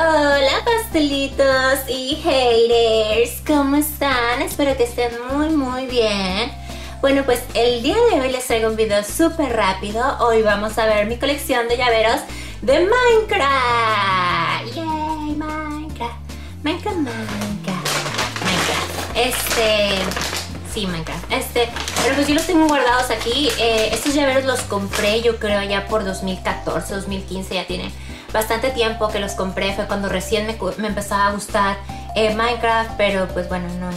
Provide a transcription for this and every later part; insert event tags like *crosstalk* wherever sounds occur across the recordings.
Hola pastelitos y haters, ¿cómo están? Espero que estén muy muy bien. Bueno pues el día de hoy les traigo un video súper rápido. Hoy vamos a ver mi colección de llaveros de Minecraft. Yay, Minecraft. Minecraft, Minecraft. Minecraft. Este... Sí, Minecraft. Este, pero pues yo los tengo guardados aquí. Eh, estos llaveros los compré yo creo ya por 2014, 2015 ya tiene bastante tiempo que los compré, fue cuando recién me, me empezaba a gustar eh, Minecraft, pero pues bueno, no,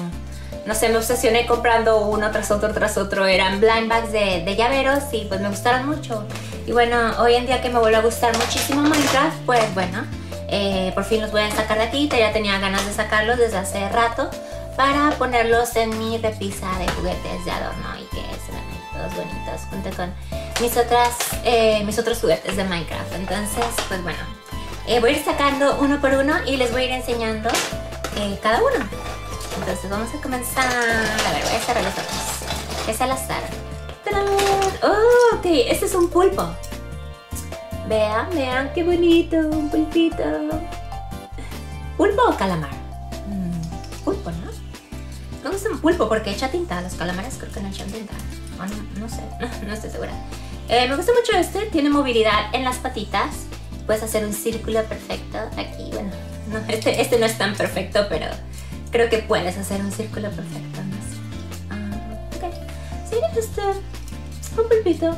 no sé, me obsesioné comprando uno tras otro tras otro, eran blind bags de, llaveros y pues me gustaron mucho. Y bueno, hoy en día que me vuelve a gustar muchísimo Minecraft, pues bueno, eh, por fin los voy a sacar de aquí, ya tenía ganas de sacarlos desde hace rato para ponerlos en mi repisa de juguetes de adorno y que se ven todos bonitos junto con mis, otras, eh, mis otros juguetes de Minecraft. Entonces, pues bueno, eh, voy a ir sacando uno por uno y les voy a ir enseñando eh, cada uno. Entonces vamos a comenzar. A ver, voy a cerrar los ojos. Es al azar. ¡Oh! Ok, este es un pulpo. Vean, vean qué bonito, un pulpito. ¿Pulpo o calamar? ¿No? Me gusta un pulpo porque echa tinta. Los calamares creo que no echan tinta. no, no sé, *laughs* no estoy segura. Eh, me gusta mucho este, tiene movilidad en las patitas. Puedes hacer un círculo perfecto aquí. Bueno, no, *laughs* este, este no es tan perfecto, pero creo que puedes hacer un círculo perfecto. Ah, ok. Sí, este, un pulpito.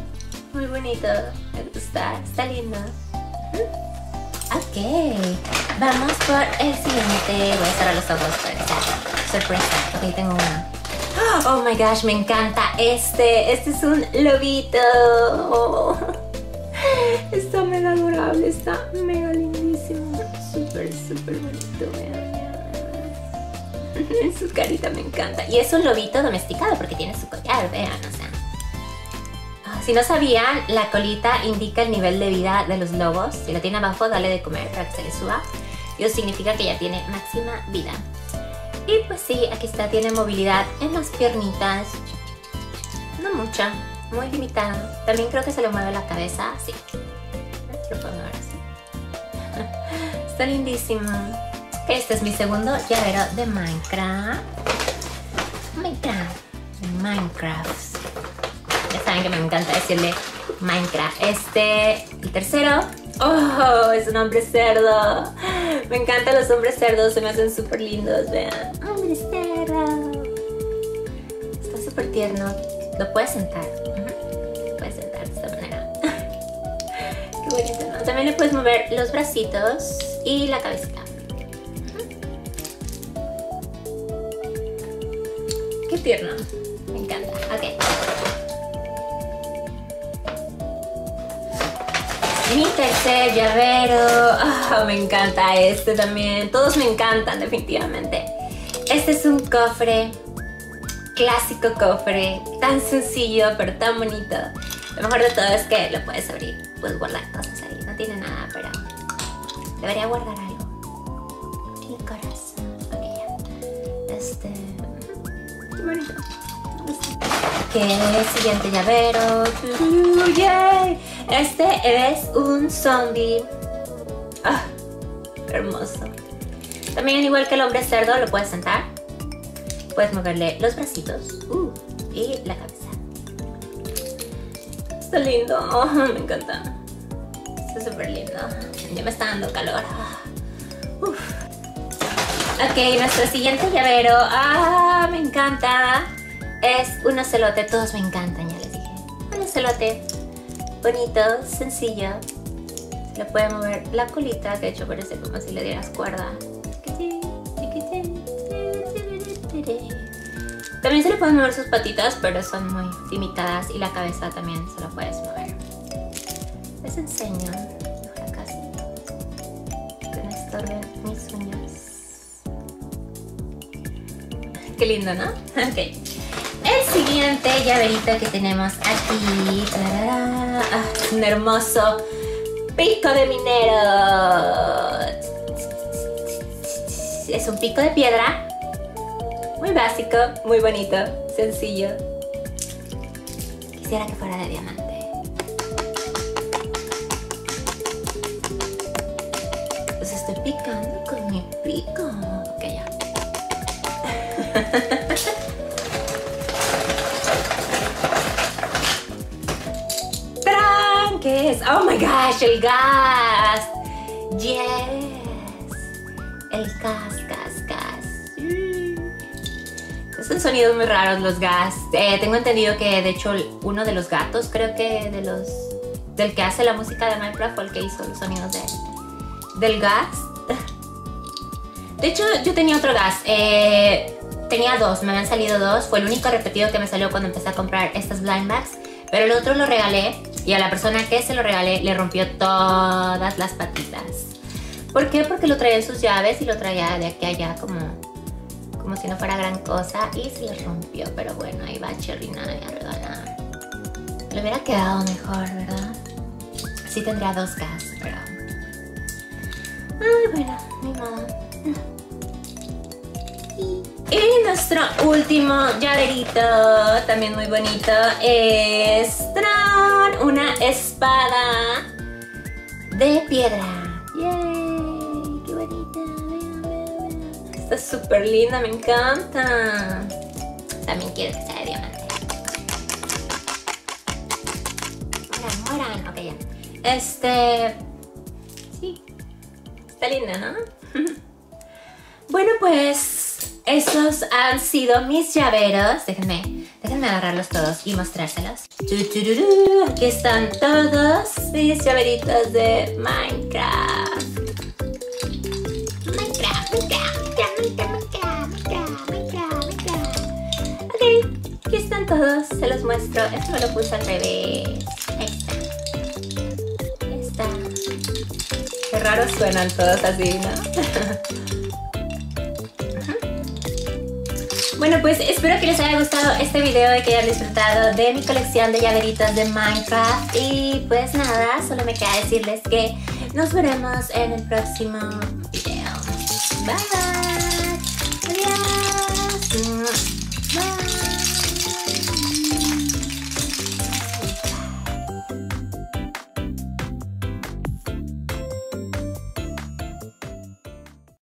Muy bonito. Me gusta, está lindo. Ok, vamos por el siguiente. Voy a cerrar los ojos para sorpresa. Ok, tengo uno. Oh my gosh, me encanta este. Este es un lobito. Está mega adorable, está mega lindísimo. Súper, súper bonito, vean. Su carita me encanta. Y es un lobito domesticado porque tiene su collar, vean, o sea. Ah, si no sabían, la colita indica el nivel de vida de los lobos. Si lo tiene abajo, dale de comer para que se le suba. Y eso significa que ya tiene máxima vida. Y pues sí, aquí está, tiene movilidad en las piernitas. No mucha, muy limitada. También creo que se le mueve la cabeza, sí. Lo puedo mover así. está lindísimo. Este es mi segundo llavero de Minecraft. Minecraft. Minecraft. Ya saben que me encanta decirle Minecraft. Este, el tercero. Oh, es un hombre cerdo. Me encantan los hombres cerdos, se me hacen súper lindos, vean. Hombre cerdo. Está súper tierno. Lo puedes sentar. Puedes sentar de esta manera. *laughs* Qué bonito, ¿no? También le puedes mover los bracitos y la cabecita. Qué tierno. Me encanta. Ok. Mi tercer llavero. Me encanta este también. Todos me encantan definitivamente. Este es un cofre. Clásico cofre. Tan sencillo pero tan bonito. Lo mejor de todo es que lo puedes abrir. Puedes guardar cosas ahí. No tiene nada, pero debería guardar algo. Tiene corazón. Ok, ya. Este... Qué bonito. Ok, siguiente llavero. ¡Yay! Este es un zombie. Ah, hermoso. También igual que el hombre cerdo lo puedes sentar. Puedes moverle los bracitos uh, y la cabeza. Está lindo, oh, me encanta. Está súper lindo. Ya me está dando calor. Uf. Ok, nuestro siguiente llavero. Ah, me encanta. Es un ocelote. Todos me encantan, ya les dije. Un ocelote bonito, sencillo. Se le puede mover la colita, que de hecho parece como si le dieras cuerda. También se le pueden mover sus patitas, pero son muy limitadas y la cabeza también se la puedes mover. Les enseño, ahora. Qué lindo, ¿no? *laughs* Ok. Siguiente llaverito que tenemos aquí ah, un hermoso pico de minero. Es un pico de piedra. Muy básico, muy bonito, sencillo. Quisiera que fuera de diamante. Pues estoy picando con mi pico. Ok, ya. *laughs* ¡Tranques! ¡Oh my gosh! ¡El gas! ¡Yes! El gas, gas, gas. Son sonidos muy raros los gas. Eh, tengo entendido que de hecho uno de los gatos, creo que de los del que hace la música de Minecraft fue el que hizo los sonidos de, del gas. *laughs* De hecho, yo tenía otro gas. Eh, tenía dos, me habían salido dos. Fue el único repetido que me salió cuando empecé a comprar estas blind bags. Pero el otro lo regalé y a la persona que se lo regalé le rompió todas las patitas. ¿Por qué? Porque lo traía en sus llaves y lo traía de aquí a allá como, como si no fuera gran cosa y se le rompió. Pero bueno, ahí va Cherrina a regalar. Le hubiera quedado mejor, ¿verdad? Sí tendría dos gas, pero... Ay, bueno, ni modo. Y nuestro último llaverito, también muy bonito, es una espada de piedra. ¡Yay! ¡Qué bonita! Vean, vean, vean. Está súper linda, me encanta. También quiero que sea de diamante. Moran, moran. Ok, ya. Este... Sí. Está linda, ¿no? *laughs* bueno, pues... Estos han sido mis llaveros. Déjenme, déjenme agarrarlos todos y mostrárselos. Aquí están todos mis llaveritos de Minecraft. Minecraft, Minecraft, Minecraft, Minecraft, Minecraft, Minecraft. Ok, aquí están todos. Se los muestro. Esto me lo puse al revés. Ahí está. Ahí está. Qué raro suenan todos así, ¿no? *laughs* Bueno, pues espero que les haya gustado este video y que hayan disfrutado de mi colección de llaveritos de Minecraft. Y pues nada, solo me queda decirles que nos veremos en el próximo video. Bye.